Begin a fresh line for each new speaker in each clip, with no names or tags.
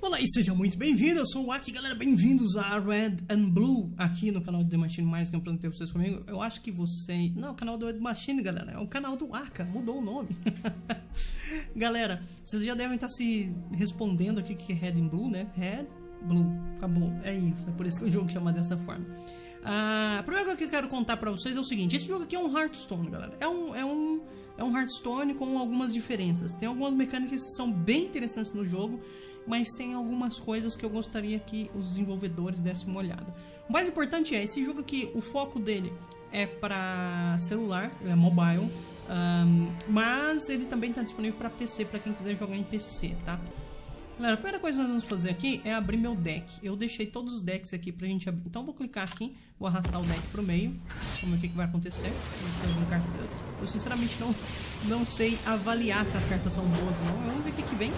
Olá e seja muito bem-vindo, eu sou o Aki, galera, bem-vindos a Red and Blue aqui no canal do The Machine Mais que eu plantei vocês comigo. Eu acho que você... Não, o canal do The Machine, galera, é o canal do Aka, mudou o nome. galera, vocês já devem estar se respondendo aqui que é Red and Blue, né? Red, Blue, acabou, é isso, é por isso que o jogo chama dessa forma. Ah, a primeira coisa que eu quero contar pra vocês é o seguinte, esse jogo aqui é um Hearthstone, galera, é. É um é um Hearthstone com algumas diferenças. Tem algumas mecânicas que são bem interessantes no jogo mas tem algumas coisas que eu gostaria que os desenvolvedores dessem uma olhada. O mais importante é, esse jogo aqui, o foco dele é para celular, ele é mobile, um, mas ele também está disponível para PC, para quem quiser jogar em PC, tá? Galera, a primeira coisa que nós vamos fazer aqui é abrir meu deck. Eu deixei todos os decks aqui pra gente abrir. Então vou clicar aqui, vou arrastar o deck pro meio. Vamos ver o que, que vai acontecer. Eu sinceramente não, não sei avaliar se as cartas são boas ou não. Vamos ver o que, que vem.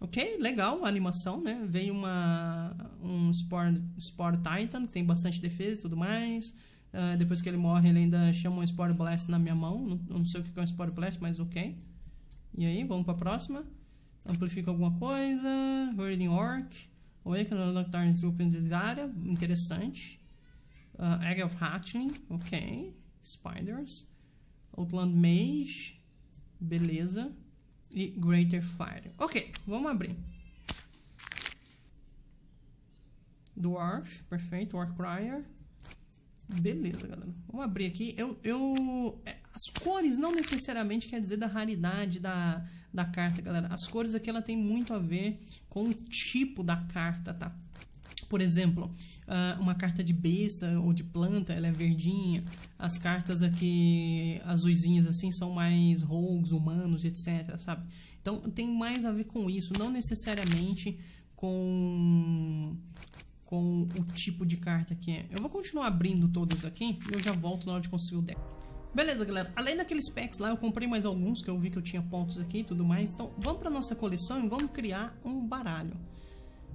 Ok, legal a animação, né? Veio uma, um Spore, Spore Titan, que tem bastante defesa e tudo mais. Uh, depois que ele morre, ele ainda chama um Spore Blast na minha mão. Não, não sei o que é um Spore Blast, mas ok. E aí, vamos pra próxima. Amplifica alguma coisa. Herding Orc. Awaken the Nocturne Troop in area. Interessante. Uh, Egg of Hatching. Ok. Spiders. Outland Mage. Beleza e Greater Fire. Ok, vamos abrir. Dwarf, perfeito, Warcryer. Beleza, galera. Vamos abrir aqui. Eu, eu, é, as cores não necessariamente quer dizer da raridade da, da carta, galera. As cores aqui ela tem muito a ver com o tipo da carta, tá? Por exemplo, uh, uma carta de besta ou de planta, ela é verdinha. As cartas aqui azuisinhas assim são mais rogues, humanos, etc, sabe? Então tem mais a ver com isso, não necessariamente com com o tipo de carta que é. Eu vou continuar abrindo todas aqui e eu já volto na hora de construir o deck. Beleza, galera. Além daqueles packs lá, eu comprei mais alguns que eu vi que eu tinha pontos aqui e tudo mais. Então, vamos para nossa coleção e vamos criar um baralho.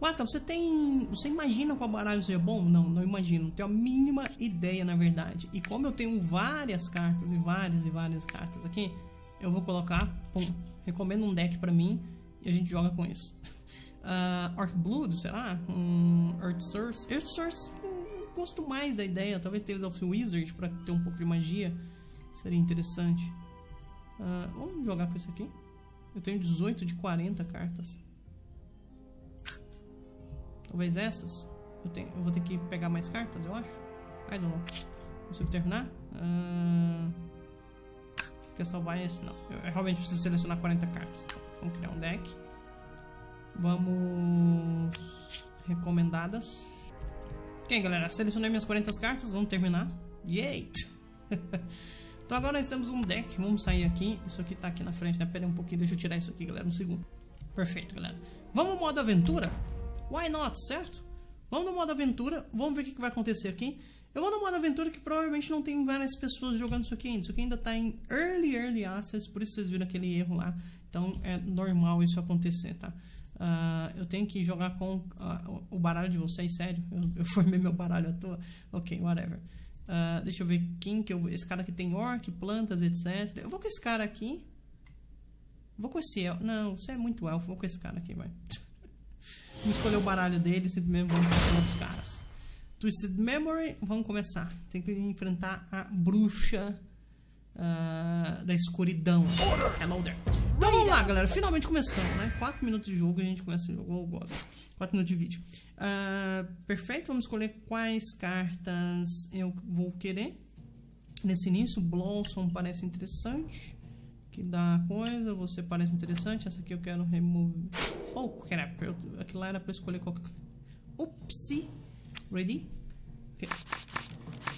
Waka, você tem. Você imagina qual baralho seria bom? Não, não imagino. Não tenho a mínima ideia, na verdade. E como eu tenho várias cartas e várias e várias cartas aqui, eu vou colocar. Pum, recomendo um deck pra mim e a gente joga com isso. Uh, Blood, será? Um Earth Source. Earth Source, hum, gosto mais da ideia. Talvez Tales of Wizard pra ter um pouco de magia. Seria interessante. Uh, vamos jogar com isso aqui. Eu tenho 18 de 40 cartas. Talvez essas. Eu, tenho, eu vou ter que pegar mais cartas, eu acho. I don't know. Consigo terminar? Uh... Quer salvar esse? Não. Eu, realmente preciso selecionar 40 cartas. Então, vamos criar um deck. Vamos... Recomendadas. Ok, galera. Selecionei minhas 40 cartas. Vamos terminar. Yay! então agora nós temos um deck. Vamos sair aqui. Isso aqui tá aqui na frente, né? Pera um pouquinho. Deixa eu tirar isso aqui, galera. Um segundo. Perfeito, galera. Vamos ao modo aventura? Why not, certo? Vamos no modo aventura, vamos ver o que vai acontecer aqui. Eu vou no modo aventura que provavelmente não tem várias pessoas jogando isso aqui ainda. Isso aqui ainda está em Early Early Access, por isso vocês viram aquele erro lá. Então é normal isso acontecer, tá? Uh, eu tenho que jogar com uh, o baralho de vocês, sério? Eu, eu formei meu baralho à toa? Ok, whatever. Uh, deixa eu ver quem que eu... Esse cara aqui tem orc, plantas, etc. Eu vou com esse cara aqui. Vou com esse elfo. Não, você é muito elfo. Vou com esse cara aqui, vai. Vamos escolher o baralho dele, simplesmente vamos cima dos caras. Twisted Memory, vamos começar. Tem que enfrentar a bruxa uh, da escuridão. Hello there. Então vamos lá, galera. Finalmente começando, né? 4 minutos de jogo e a gente começa o jogo. Oh, God. 4 minutos de vídeo. Uh, perfeito, vamos escolher quais cartas eu vou querer. Nesse início, Blossom parece interessante que dá coisa, você parece interessante, essa aqui eu quero remover. Oh, eu, aquilo lá era pra escolher qualquer. Upsi. Ready? Ok.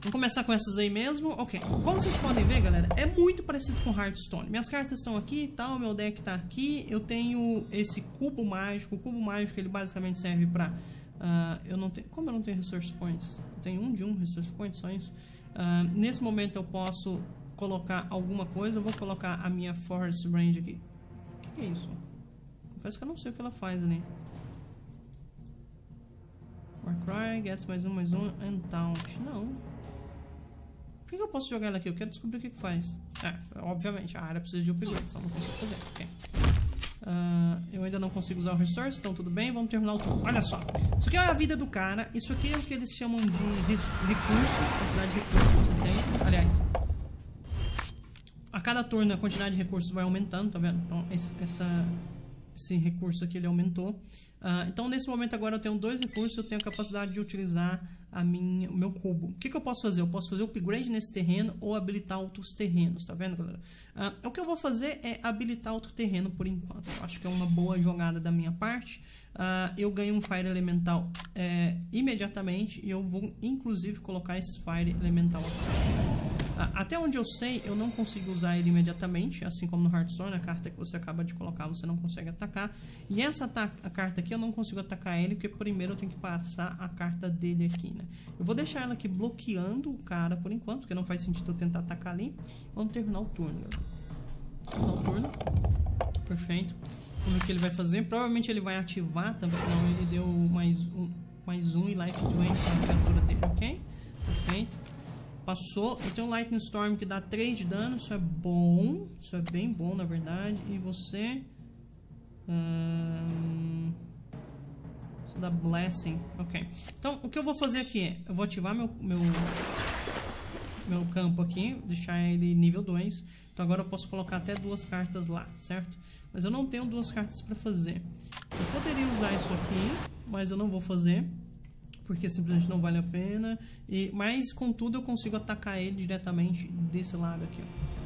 Vamos começar com essas aí mesmo. Ok. Como vocês podem ver, galera, é muito parecido com Hearthstone. Minhas cartas estão aqui e tal, meu deck tá aqui. Eu tenho esse cubo mágico. O cubo mágico, ele basicamente serve pra... Uh, eu não tenho... Como eu não tenho Resource Points? Eu tenho um de um Resource Point, só isso. Uh, nesse momento eu posso colocar alguma coisa, eu vou colocar a minha Force Range aqui. O que, que, é isso? Confesso que eu não sei o que ela faz ali. Warcry, gets mais um, mais um, Untaunt. Não. Por que, que, eu posso jogar ela aqui? Eu quero descobrir o que, que faz. É, obviamente, a área precisa de upgrade, só não consigo fazer. Ok. Uh, eu ainda não consigo usar o resource, então tudo bem, vamos terminar o turno. Olha só, isso aqui é a vida do cara, isso aqui é o que eles chamam de recurso, quantidade de recursos que você tem. Aliás, a cada turno a quantidade de recursos vai aumentando, tá vendo? Então essa, esse recurso aqui ele aumentou. Uh, então nesse momento agora eu tenho dois recursos, eu tenho a capacidade de utilizar a minha, o meu cubo. O que, que eu posso fazer? Eu posso fazer upgrade nesse terreno ou habilitar outros terrenos, tá vendo, galera? Uh, o que eu vou fazer é habilitar outro terreno por enquanto. Eu acho que é uma boa jogada da minha parte. Uh, eu ganho um Fire Elemental é, imediatamente e eu vou inclusive colocar esse Fire Elemental aqui. Até onde eu sei, eu não consigo usar ele imediatamente, assim como no Hearthstone, a carta que você acaba de colocar você não consegue atacar. E essa a carta aqui eu não consigo atacar ele, porque primeiro eu tenho que passar a carta dele aqui, né? Eu vou deixar ela aqui bloqueando o cara por enquanto, porque não faz sentido eu tentar atacar ali. Vamos terminar o turno. Terminar o turno. Perfeito. Vamos ver o que ele vai fazer. Provavelmente ele vai ativar também. Não, ele deu mais um, mais um e life drain para a criatura dele, ok? Passou. Eu tenho um Lightning Storm que dá 3 de dano. Isso é bom. Isso é bem bom, na verdade. E você... Isso dá Blessing. Ok. Então, o que eu vou fazer aqui é... Eu vou ativar meu... meu meu campo aqui, deixar ele nível 2. Então agora eu posso colocar até duas cartas lá, certo? Mas eu não tenho duas cartas para fazer. Eu poderia usar isso aqui, mas eu não vou fazer porque simplesmente não vale a pena. E, mas, contudo, eu consigo atacar ele diretamente desse lado aqui, ó.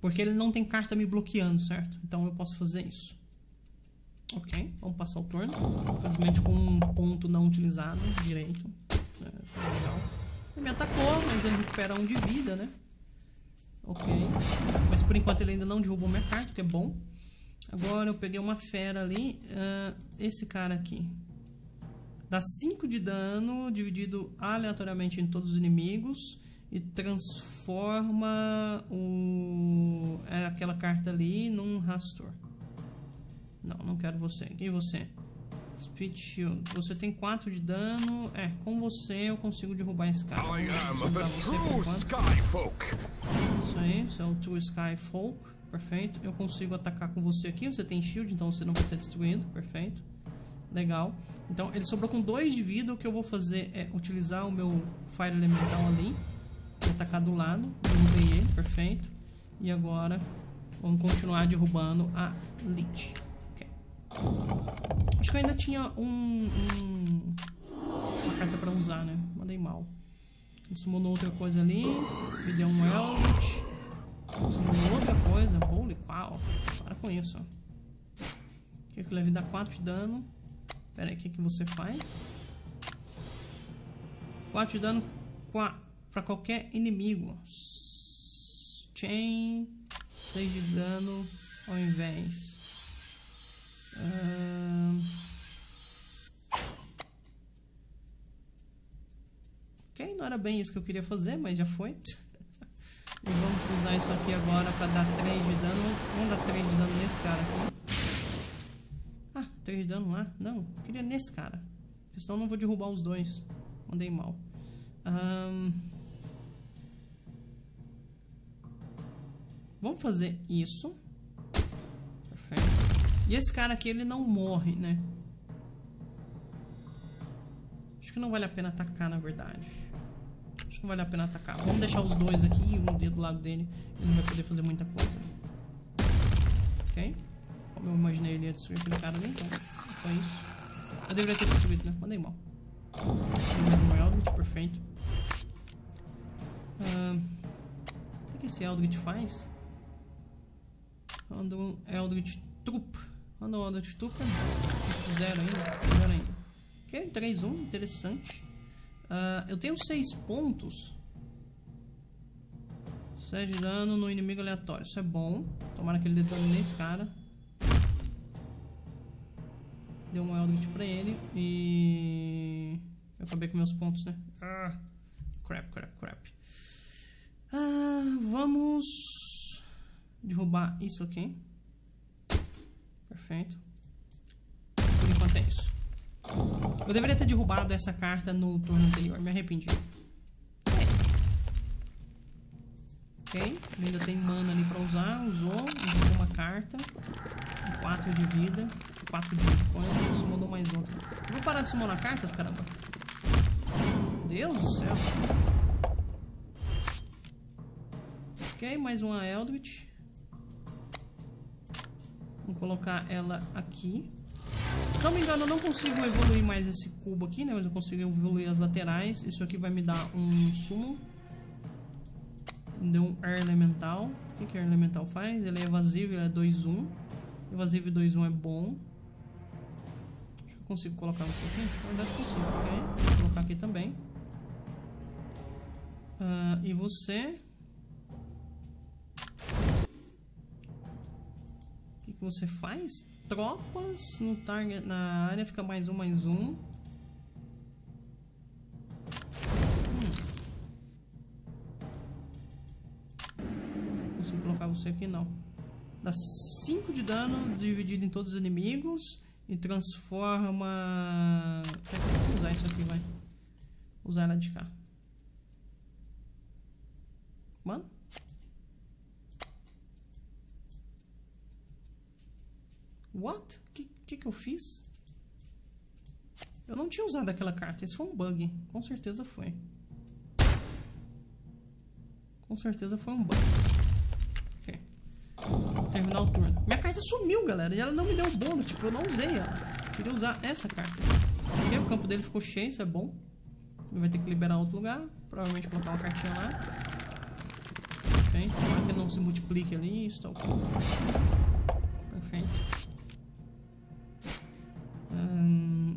Porque ele não tem carta me bloqueando, certo? Então eu posso fazer isso. Ok, vamos passar o turno. Infelizmente com um ponto não utilizado direito. É, legal. Ele me atacou, mas ele recupera um de vida, né? Ok. Mas por enquanto ele ainda não derrubou minha carta, que é bom. Agora eu peguei uma fera ali. Uh, esse cara aqui. Dá 5 de dano dividido aleatoriamente em todos os inimigos e transforma o é aquela carta ali num rastor. Não, não quero você. Quem é você? Speed Shield. Você tem 4 de dano. É, com você eu consigo derrubar esse cara. Sky Folk. Isso aí, você é o True Sky Folk. Perfeito. Eu consigo atacar com você aqui. Você tem shield, então você não vai ser destruído. Perfeito. Legal. Então ele sobrou com 2 de vida. O que eu vou fazer é utilizar o meu Fire Elemental ali. E atacar do lado. Derrubei ele, perfeito. E agora vamos continuar derrubando a Lich. Okay. Acho que eu ainda tinha um, um uma carta pra usar, né? Mandei mal. Ele summonou outra coisa ali. Me deu um Eldritch. Summonou outra coisa. Holy cow. Para com isso. Aquilo ali dá 4 de dano. Pera aí, o que, que você faz? 4 de dano para qualquer inimigo. Chain. 6 de dano ao invés. Ok, não era bem isso que eu queria fazer, mas já foi. e vamos utilizar isso aqui agora para dar 3 de dano. Vamos dar 3 de dano nesse cara aqui. 3 de dano lá. Não, eu queria nesse cara. Porque senão eu não vou derrubar os dois. Mandei mal. Um... Vamos fazer isso. Perfeito. E esse cara aqui, ele não morre, né? Acho que não vale a pena atacar, na verdade. Acho que não vale a pena atacar. Vamos deixar os dois aqui um dedo do lado dele. Ele não vai poder fazer muita coisa. Ok? Eu imaginei ele ia destruir aquele cara ali, então foi isso. Eu deveria ter destruído, né? Mandei mal. O mesmo Eldritch, perfeito. Uh, o que esse Eldritch faz? Anda um Eldritch Troop. Anda um Eldritch Troop. Zero ainda. Zero ainda. Ok, 3-1, interessante. Uh, eu tenho 6 pontos. 7 de dano no inimigo aleatório. Isso é bom. Tomara que ele detone nesse cara deu um Eldritch pra ele e... Eu acabei com meus pontos, né? Ah, crap, crap, crap. Ah, vamos derrubar isso aqui. Perfeito. Por enquanto é isso. Eu deveria ter derrubado essa carta no turno anterior, me arrependi. Ok, ainda tem mana ali pra usar. Usou, usou uma carta. 4 de vida. 4 de coin. Summonou mais outra. Eu vou parar de summonar cartas, caramba. Deus do céu. Ok, mais uma Eldritch. Vamos colocar ela aqui. Se não me engano, eu não consigo evoluir mais esse cubo aqui, né? Mas eu consigo evoluir as laterais. Isso aqui vai me dar um summon. Deu um Air Elemental. O que, que Air Elemental faz? Ele é evasivo, ele é 2-1. Evasivo 2-1 é bom. Consigo colocar isso aqui. Na verdade consigo, ok? Vou colocar aqui também. Uh, e você... O que, que você faz? Tropas no target, na área fica mais um, mais um. Consigo colocar você aqui? Não. Dá 5 de dano dividido em todos os inimigos. E transforma... Vou usar isso aqui, vai. Usar ela de cá. Mano. What? O que, que que eu fiz? Eu não tinha usado aquela carta. Esse foi um bug. Com certeza foi. Com certeza foi um bug. Terminar o turno. Minha carta sumiu, galera. E ela não me deu bônus. Tipo, eu não usei ela. Queria usar essa carta. Ok, o campo dele ficou cheio. Isso é bom. Ele vai ter que liberar outro lugar. Provavelmente colocar uma cartinha lá perfeito. Tomara que não se multiplique ali. Está ok. Perfeito. Hum...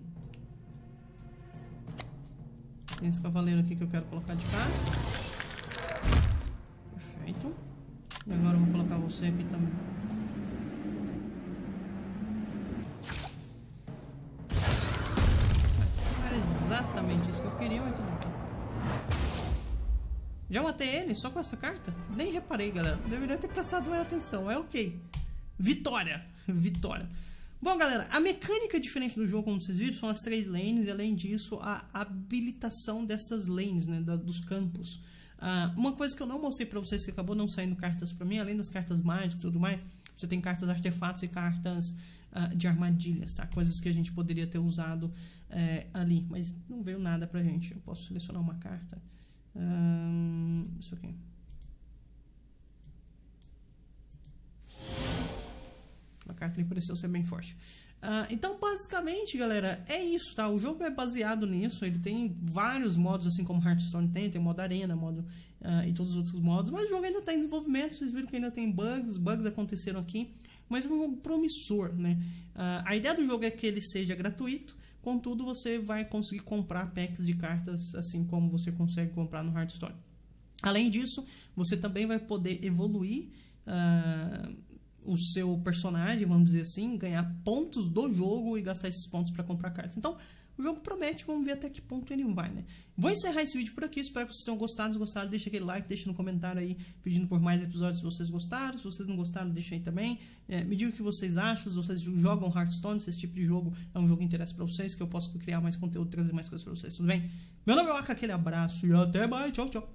Tem esse cavaleiro aqui que eu quero colocar de cá. Perfeito. E agora colocar você aqui também. Não era exatamente isso que eu queria, mas tudo bem. Já matei ele só com essa carta? Nem reparei, galera. Deveria ter prestado mais atenção. É ok. Vitória. Vitória. Bom, galera, a mecânica diferente do jogo, como vocês viram, são as três lanes e, além disso, a habilitação dessas lanes, né, dos campos. Uh, uma coisa que eu não mostrei pra vocês, que acabou não saindo cartas pra mim, além das cartas mágicas e tudo mais, você tem cartas artefatos e cartas uh, de armadilhas, tá? Coisas que a gente poderia ter usado uh, ali, mas não veio nada pra gente. Eu posso selecionar uma carta isso aqui. A carta ali pareceu ser bem forte. Uh, então, basicamente, galera, é isso, tá? O jogo é baseado nisso. Ele tem vários modos, assim como Hearthstone tem. Tem modo arena, modo uh, e todos os outros modos. Mas o jogo ainda está em desenvolvimento. Vocês viram que ainda tem bugs. Bugs aconteceram aqui. Mas é um jogo promissor, né? Uh, a ideia do jogo é que ele seja gratuito. Contudo, você vai conseguir comprar packs de cartas assim como você consegue comprar no Hearthstone. Além disso, você também vai poder evoluir uh, o seu personagem, vamos dizer assim, ganhar pontos do jogo e gastar esses pontos para comprar cartas. Então, o jogo promete, vamos ver até que ponto ele vai, né? Vou encerrar esse vídeo por aqui, espero que vocês tenham gostado. Se gostaram, deixa aquele like, deixa no comentário aí pedindo por mais episódios se vocês gostaram. Se vocês não gostaram, deixa aí também. É, me diga o que vocês acham, se vocês jogam Hearthstone, se esse tipo de jogo é um jogo que interessa pra vocês, que eu posso criar mais conteúdo, trazer mais coisas pra vocês, tudo bem? Meu nome é Waka, aquele abraço e até mais, tchau, tchau.